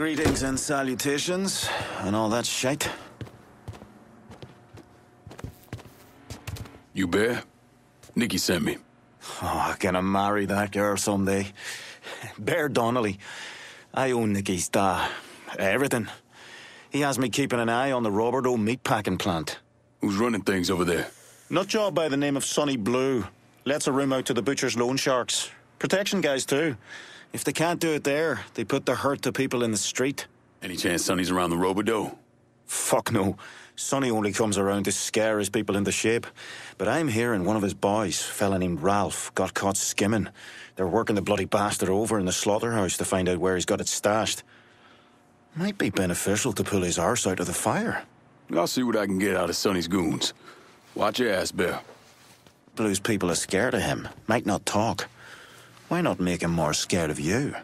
Greetings and salutations, and all that shite. You Bear? Nicki sent me. Oh, I'm gonna marry that girl someday. Bear Donnelly. I own Nicki's da. Everything. He has me keeping an eye on the Robert Roberto meatpacking plant. Who's running things over there? Nut job by the name of Sonny Blue. Lets a room out to the butcher's loan sharks. Protection guys, too. If they can't do it there, they put the hurt to people in the street. Any chance Sonny's around the Robidoux? Fuck no. Sonny only comes around to scare his people into shape. But I'm hearing one of his boys, fella named Ralph, got caught skimming. They're working the bloody bastard over in the slaughterhouse to find out where he's got it stashed. Might be beneficial to pull his arse out of the fire. I'll see what I can get out of Sonny's goons. Watch your ass, Bill. Blue's people are scared of him, might not talk. Why not make him more scared of you?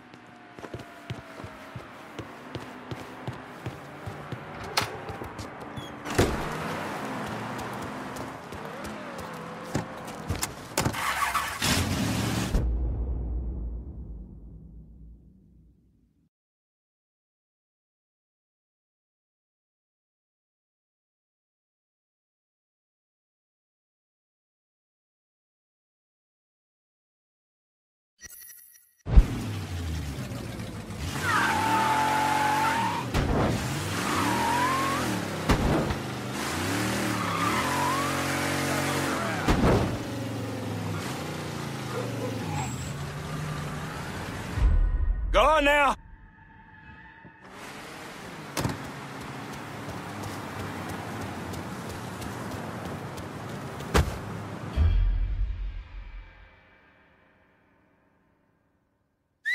Go on now!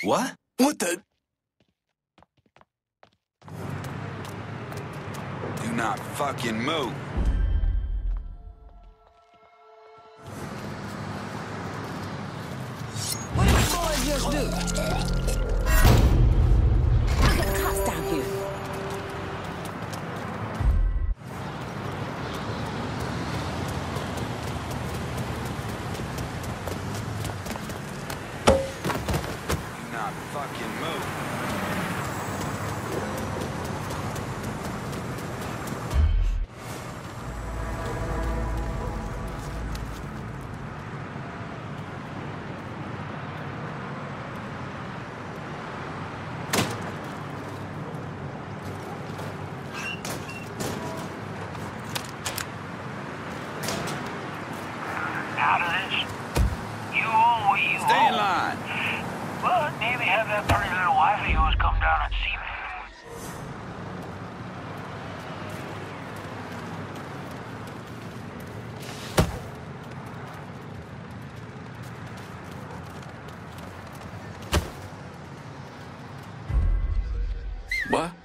What? What the? Do not fucking move. What did you boys just do? You Stay in line. But maybe have that pretty little wife of yours come down and see me. What?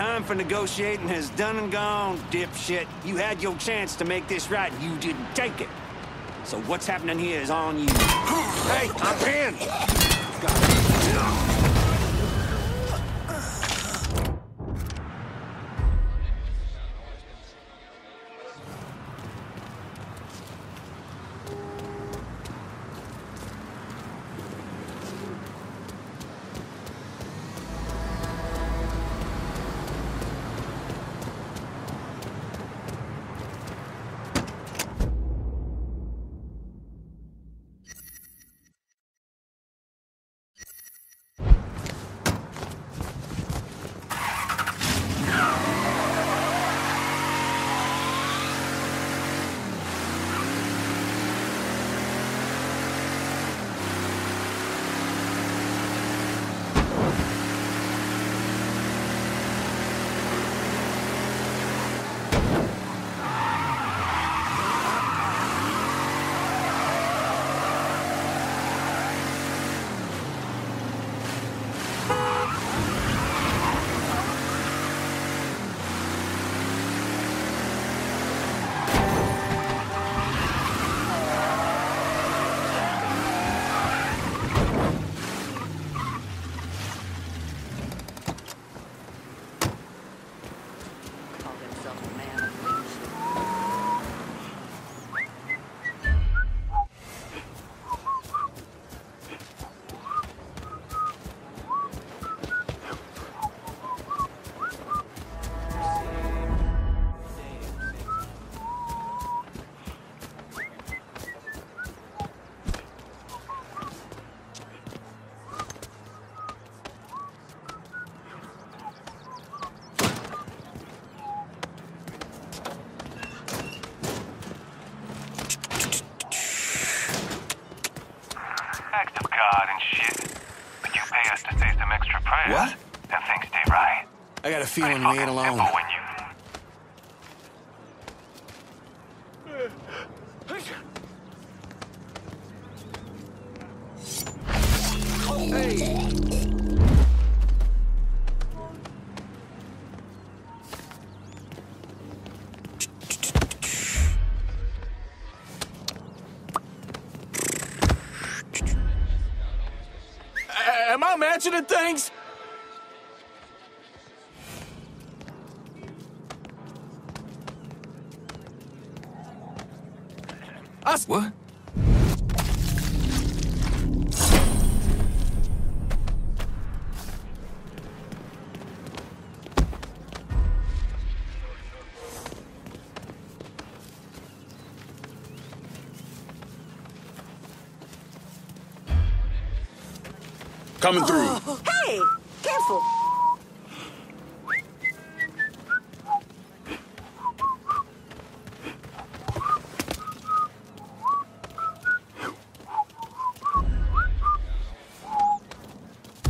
Time for negotiating has done and gone, dipshit. You had your chance to make this right, you didn't take it. So what's happening here is on you. hey, I'm God and shit. But you pay us to say some extra prayers. What? And things stay right. I got a feeling we ain't alone. I things? S- What? Coming through. Hey, careful.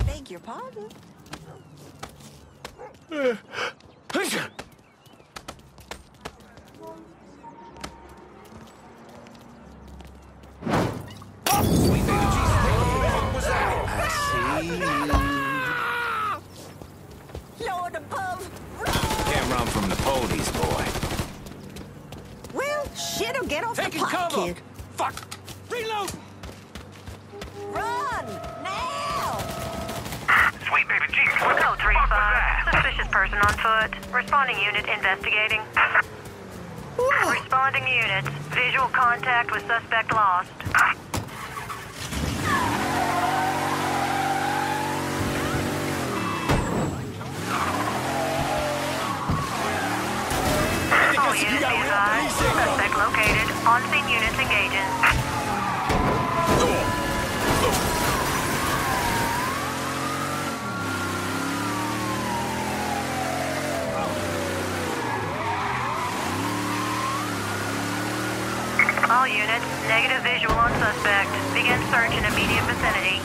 Beg your pardon? Lord above. Can't run from the police, boy. Well, shit'll get off Taking the pot, cover! kid. Fuck! Reload! Run! Now! Ah, sweet baby Jesus. What the Code fuck was that? Suspicious person on foot. Responding unit investigating. Responding units. Visual contact with suspect lost. Suspect located. On-scene units engaging. All units, negative visual on suspect. Begin search in immediate vicinity.